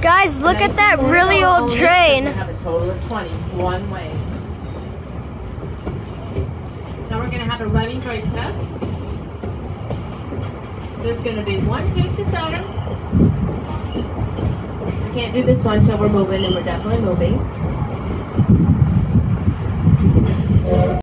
Guys, look at that really old train. We have a total of 20, one way. Now we're going to have a running brake test. There's going to be one tooth to solder. We can't do this one until we're moving, and we're definitely moving.